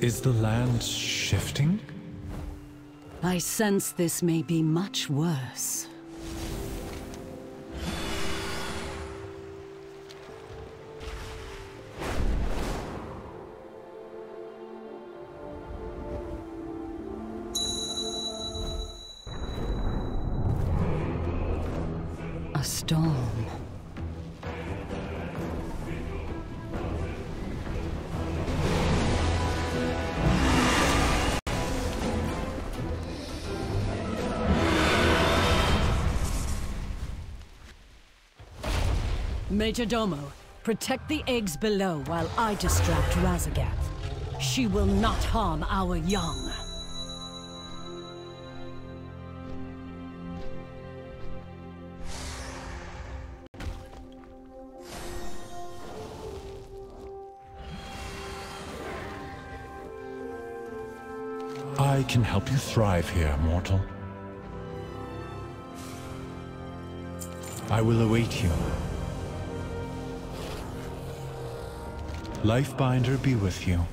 Is the land shifting? I sense this may be much worse. A storm. Major Domo, protect the eggs below while I distract Raszageth. She will not harm our young. I can help you thrive here, mortal. I will await you. Lifebinder be with you.